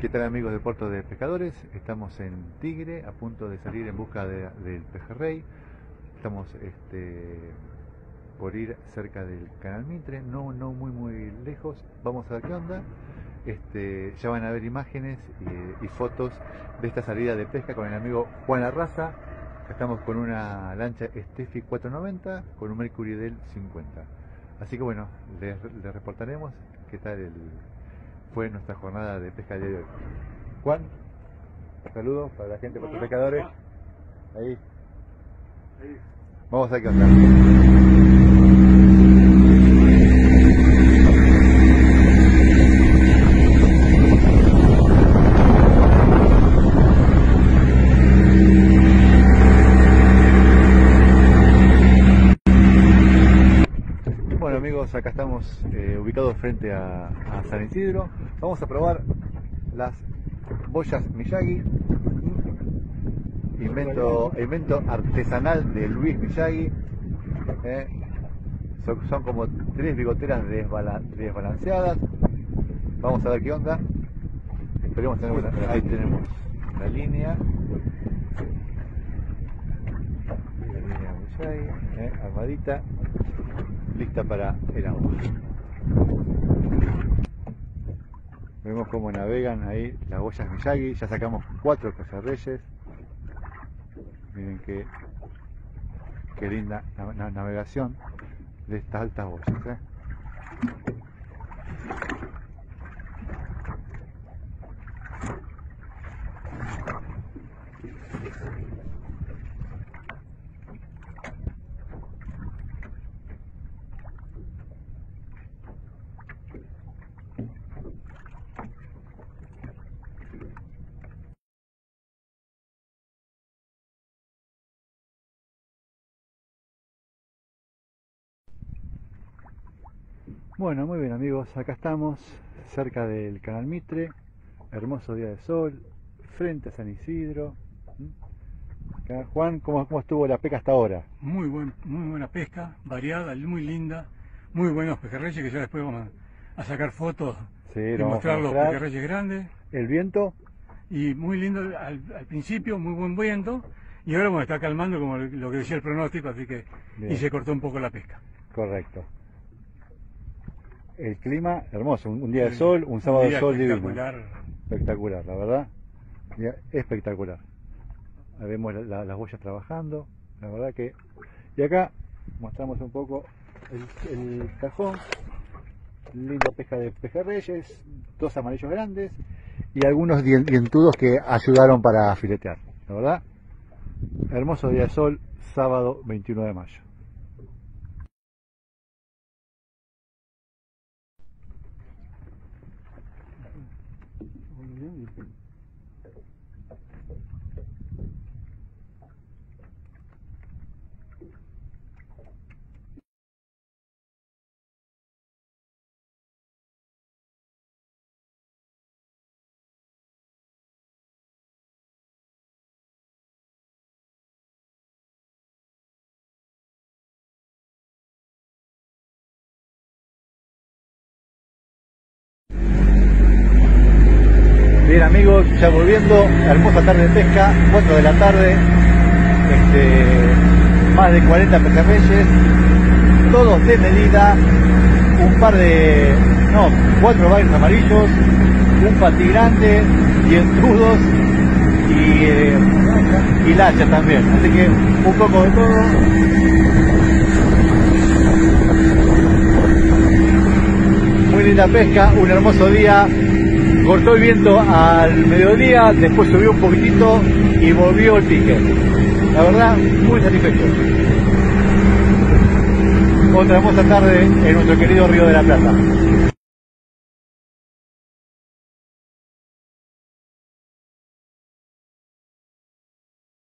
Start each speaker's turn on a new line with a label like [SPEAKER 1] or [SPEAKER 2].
[SPEAKER 1] ¿Qué tal amigos de Puerto de Pescadores? Estamos en Tigre, a punto de salir en busca de- del pejerrey. Estamos este, por ir cerca del Canal Mitre, no, no muy muy lejos. Vamos a ver qué onda. Este, ya van a ver imágenes y, y fotos de esta salida de pesca con el amigo Juan Arraza. Estamos con una lancha Steffi 490 con un Mercury del 50. Así que bueno, les, les reportaremos qué tal el, fue nuestra jornada de pesca de hoy. Juan, saludos para la gente, para los pescadores. Ahí. Vamos a ver qué onda. Bueno acá estamos eh, ubicados frente a, San Isidro. Vamos a probar las boyas Miyagi, invento, invento artesanal de Luis Miyagi. eh. Son, como tres bigoteras desbala- desbalanceadas. Vamos a ver qué onda. Esperemos Ahí tenemos la línea. La línea Miyagi, eh, armadita lista para el agua. Vemos cómo navegan ahí las boyas Miyagi, ya sacamos cuatro pejerreyes. Miren qué, qué linda na- na- navegación de estas altas boyas. Bueno, muy bien amigos, acá estamos cerca del Canal Mitre, hermoso día de sol, frente a San Isidro. Acá, Juan, ¿cómo, ¿cómo estuvo la pesca hasta ahora?
[SPEAKER 2] Muy, buen, muy buena pesca, variada, muy linda, muy buenos pejerreyes que ya después vamos a, sacar fotos
[SPEAKER 1] Sí,
[SPEAKER 2] y mostrar los pejerreyes grandes.
[SPEAKER 1] El viento,
[SPEAKER 2] Y muy lindo al, al principio, muy buen viento. Y ahora bueno, está calmando como lo lo que decía el pronóstico, así que
[SPEAKER 1] Bien.
[SPEAKER 2] y se cortó un poco la pesca.
[SPEAKER 1] correcto. El clima, hermoso, un, un día de sol, un sábado de
[SPEAKER 2] día
[SPEAKER 1] sol divino.
[SPEAKER 2] espectacular.
[SPEAKER 1] Espectacular, la verdad. Espectacular. Ahí vemos la- la- las boyas trabajando, la verdad que... Y acá mostramos un poco el, el cajón, linda pesca de pejerreyes, dos amarillos grandes y algunos dien- dientudos que ayudaron para filetear, la verdad. Hermoso día de sol, sábado 21 de mayo. Bien amigos, ya volviendo, hermosa tarde de pesca, 4 de la tarde, este, más de 40 pejerreyes, todos de medida, un par de, no, cuatro bailes amarillos, un patí grande, dientudos y, eh, y lacha también, así que un poco de todo. Muy linda pesca, un hermoso día. Cortó el viento al mediodía, después subió un poquitito y volvió el pique. La verdad, muy satisfecho. Otra hermosa tarde en nuestro querido Río de la Plata.